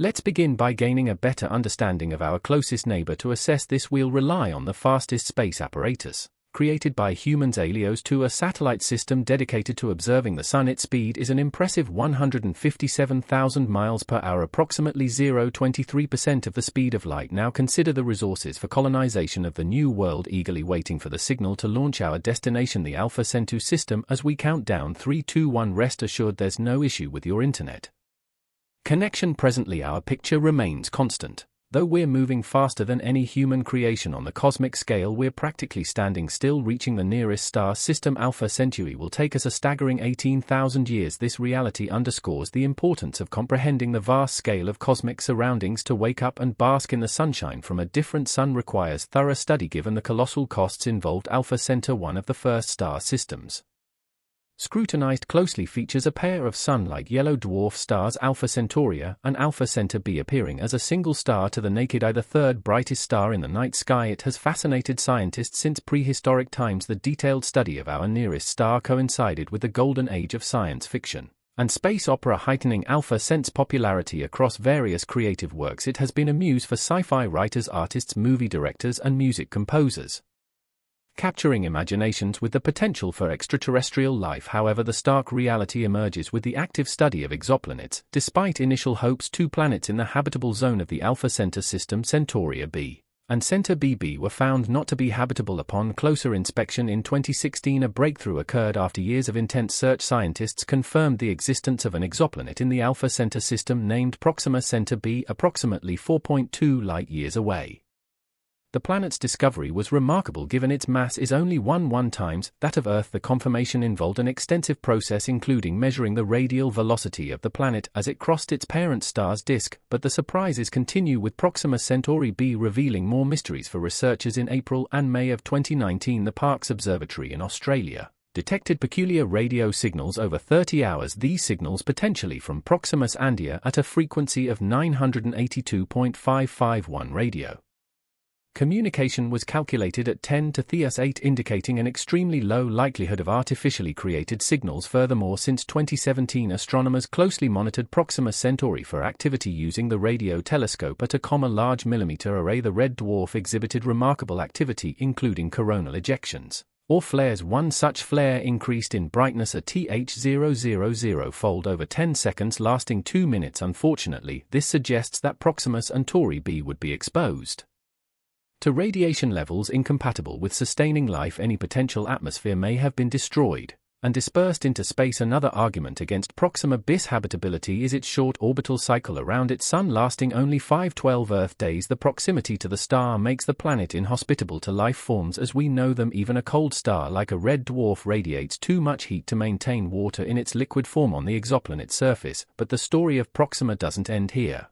Let's begin by gaining a better understanding of our closest neighbor to assess this we'll rely on the fastest space apparatus created by humans Helios 2 a satellite system dedicated to observing the sun. Its speed is an impressive 157,000 miles per hour approximately 0.23% of the speed of light. Now consider the resources for colonization of the new world eagerly waiting for the signal to launch our destination the Alpha Centauri system. As we count down 321 rest assured there's no issue with your internet connection presently our picture remains constant Though we're moving faster than any human creation on the cosmic scale, we're practically standing still. Reaching the nearest star system Alpha Centauri will take us a staggering 18,000 years. This reality underscores the importance of comprehending the vast scale of cosmic surroundings. To wake up and bask in the sunshine from a different sun requires thorough study given the colossal costs involved. Alpha Centauri, one of the first star systems, scrutinized closely features a pair of sun-like yellow dwarf stars Alpha Centauri and Alpha Centauri b appearing as a single star to the naked eye the third brightest star in the night sky. It has fascinated scientists since prehistoric times. The detailed study of our nearest star coincided with the golden age of science fiction and space opera heightening Alpha Centauri's popularity across various creative works. It has been a muse for sci-fi writers artists movie directors and music composers capturing imaginations with the potential for extraterrestrial life. However, the stark reality emerges with the active study of exoplanets. Despite initial hopes, two planets in the habitable zone of the Alpha Centauri system, Centauri b and Centauri bb, were found not to be habitable upon closer inspection in 2016. A breakthrough occurred after years of intense search. Scientists confirmed the existence of an exoplanet in the Alpha Centauri system named Proxima Centauri b, approximately 4.2 light years away. The planet's discovery was remarkable given its mass is only 1 1 times that of Earth. The confirmation involved an extensive process including measuring the radial velocity of the planet as it crossed its parent star's disk, but the surprises continue with Proxima Centauri b revealing more mysteries for researchers in April and May of 2019. The Parkes Observatory in Australia detected peculiar radio signals over 30 hours. These signals potentially from Proxima Centauri at a frequency of 982.551 radio. Communication was calculated at 10 to Theus 8 indicating an extremely low likelihood of artificially created signals. Furthermore since 2017 astronomers closely monitored Proxima Centauri for activity using the radio telescope Atacama large millimeter array. The red dwarf exhibited remarkable activity including coronal ejections. Or flares. One such flare increased in brightness a th000 fold over 10 seconds lasting 2 minutes. Unfortunately this suggests that Proxima Centauri b would be exposed to radiation levels incompatible with sustaining life any potential atmosphere may have been destroyed and dispersed into space another argument against Proxima b's habitability is its short orbital cycle around its sun lasting only 512 Earth days. The proximity to the star makes the planet inhospitable to life forms as we know them. Even a cold star like a red dwarf radiates too much heat to maintain water in its liquid form on the exoplanet's surface but the story of Proxima doesn't end here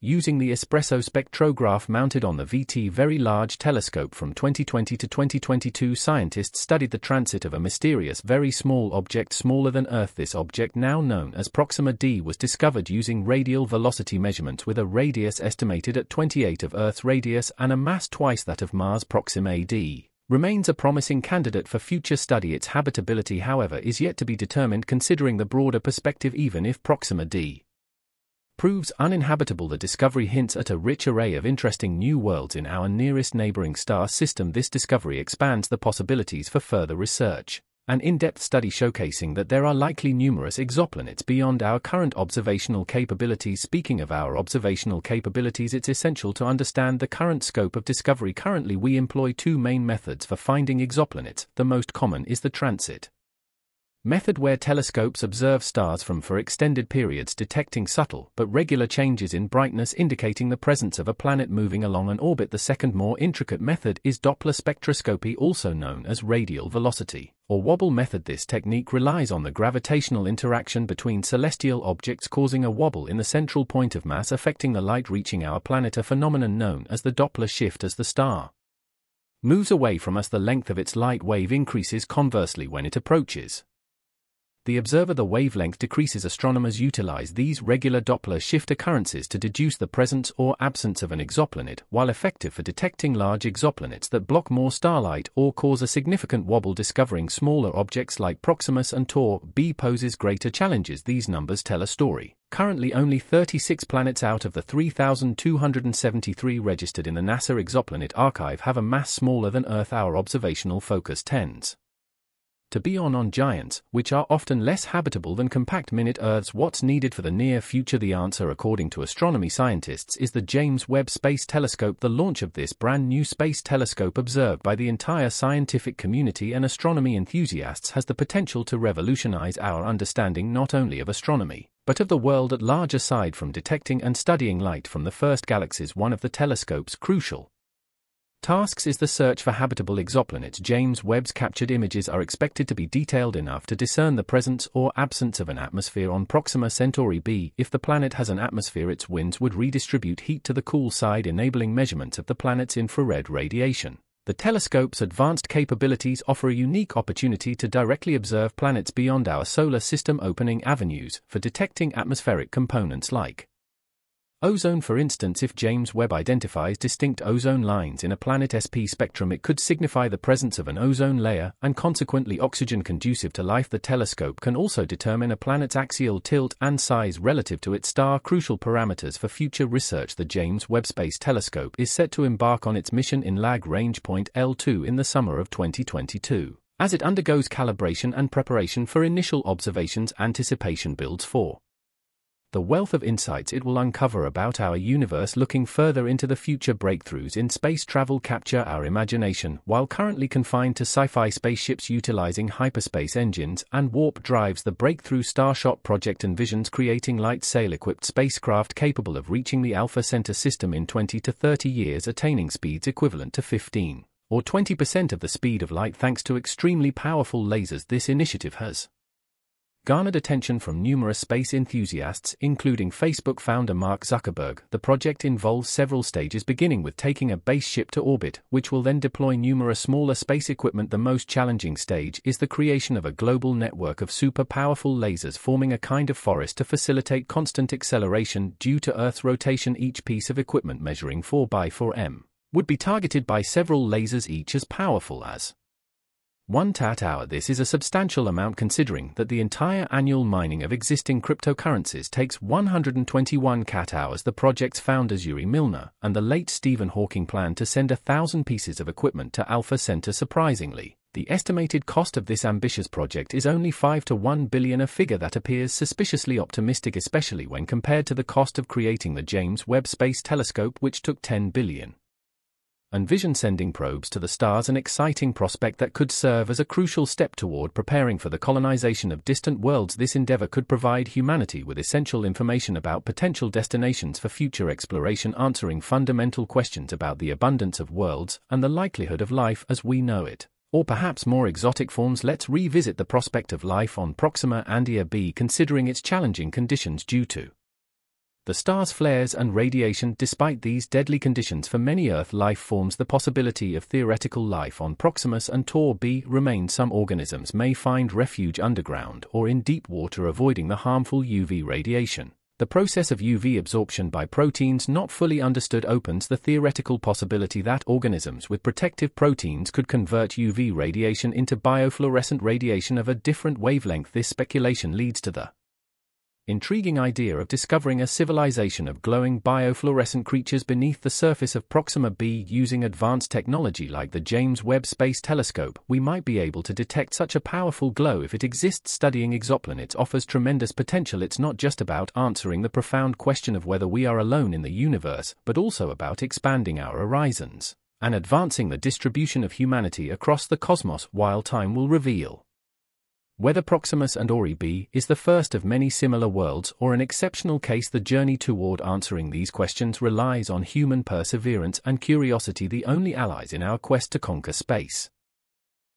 using the espresso spectrograph mounted on the VLT Very Large Telescope from 2020 to 2022 scientists studied the transit of a mysterious very small object smaller than Earth. This object now known as Proxima d was discovered using radial velocity measurements with a radius estimated at 28 of Earth's radius and a mass twice that of Mars. Proxima d remains a promising candidate for future study. Its habitability however is yet to be determined considering the broader perspective even if Proxima d proves uninhabitable the discovery hints at a rich array of interesting new worlds in our nearest neighboring star system. This discovery expands the possibilities for further research. An in-depth study showcasing that there are likely numerous exoplanets beyond our current observational capabilities. Speaking of our observational capabilities it's essential to understand the current scope of discovery. Currently we employ two main methods for finding exoplanets. The most common is the transit Method where telescopes observe stars from for extended periods detecting subtle but regular changes in brightness indicating the presence of a planet moving along an orbit. The second more intricate method is Doppler spectroscopy also known as radial velocity or wobble method. This technique relies on the gravitational interaction between celestial objects causing a wobble in the central point of mass affecting the light reaching our planet a phenomenon known as the Doppler shift as the star moves away from us the length of its light wave increases conversely when it approaches the observer the wavelength decreases astronomers utilize these regular Doppler shift occurrences to deduce the presence or absence of an exoplanet while effective for detecting large exoplanets that block more starlight or cause a significant wobble discovering smaller objects like Proxima Centauri b poses greater challenges these numbers tell a story. Currently only 36 planets out of the 3,273 registered in the NASA Exoplanet Archive have a mass smaller than Earth our observational focus tends to be on on giants, which are often less habitable than compact minute Earths. What's needed for the near future? The answer, according to astronomy scientists, is the James Webb Space Telescope. The launch of this brand new space telescope, observed by the entire scientific community and astronomy enthusiasts, has the potential to revolutionize our understanding not only of astronomy, but of the world at large. Aside from detecting and studying light from the first galaxies, one of the telescope's crucial Tasks is the search for habitable exoplanets. James Webb's captured images are expected to be detailed enough to discern the presence or absence of an atmosphere on Proxima Centauri b. If the planet has an atmosphere, its winds would redistribute heat to the cool side, enabling measurements of the planet's infrared radiation. The telescope's advanced capabilities offer a unique opportunity to directly observe planets beyond our solar system, opening avenues for detecting atmospheric components like Ozone for instance if James Webb identifies distinct ozone lines in a planet SP spectrum it could signify the presence of an ozone layer and consequently oxygen conducive to life. The telescope can also determine a planet's axial tilt and size relative to its star. Crucial parameters for future research. The James Webb Space Telescope is set to embark on its mission in Lagrange point L2 in the summer of 2022 as it undergoes calibration and preparation for initial observations anticipation builds for the wealth of insights it will uncover about our universe looking further into the future breakthroughs in space travel capture our imagination while currently confined to sci-fi spaceships utilizing hyperspace engines and warp drives the breakthrough Starshot project envisions creating light sail equipped spacecraft capable of reaching the Alpha Centauri system in 20 to 30 years attaining speeds equivalent to 15 or 20% of the speed of light thanks to extremely powerful lasers this initiative has garnered attention from numerous space enthusiasts, including Facebook founder Mark Zuckerberg. The project involves several stages beginning with taking a base ship to orbit, which will then deploy numerous smaller space equipment. The most challenging stage is the creation of a global network of super powerful lasers forming a kind of forest to facilitate constant acceleration due to Earth's rotation. Each piece of equipment measuring 4 by 4 m would be targeted by several lasers each as powerful as 1 tat hour This is a substantial amount considering that the entire annual mining of existing cryptocurrencies takes 121 cat hours. The project's founders Yuri Milner and the late Stephen Hawking plan to send a thousand pieces of equipment to Alpha Centauri. Surprisingly, the estimated cost of this ambitious project is only 5 to 1 billion, a figure that appears suspiciously optimistic, especially when compared to the cost of creating the James Webb Space Telescope, which took 10 billion and Vision sending probes to the stars an exciting prospect that could serve as a crucial step toward preparing for the colonization of distant worlds. This endeavor could provide humanity with essential information about potential destinations for future exploration, answering fundamental questions about the abundance of worlds and the likelihood of life as we know it. Or perhaps more exotic forms. Let's revisit the prospect of life on Proxima Centauri b considering its challenging conditions due to the star's flares and radiation despite these deadly conditions for many Earth life forms the possibility of theoretical life on Proxima Centauri b remains some organisms may find refuge underground or in deep water avoiding the harmful UV radiation. The process of UV absorption by proteins not fully understood opens the theoretical possibility that organisms with protective proteins could convert UV radiation into biofluorescent radiation of a different wavelength. This speculation leads to the intriguing idea of discovering a civilization of glowing biofluorescent creatures beneath the surface of Proxima b using advanced technology like the James Webb Space Telescope, we might be able to detect such a powerful glow if it exists. Studying exoplanets offers tremendous potential. It's not just about answering the profound question of whether we are alone in the universe, but also about expanding our horizons and advancing the distribution of humanity across the cosmos while time will reveal. Whether Proxima Centauri b is the first of many similar worlds or an exceptional case the journey toward answering these questions relies on human perseverance and curiosity the only allies in our quest to conquer space.